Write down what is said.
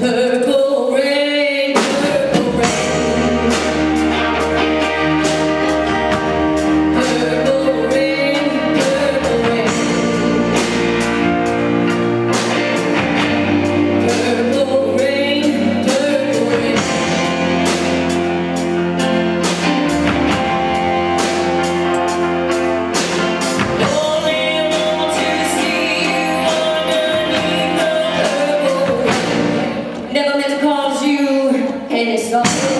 그 it's all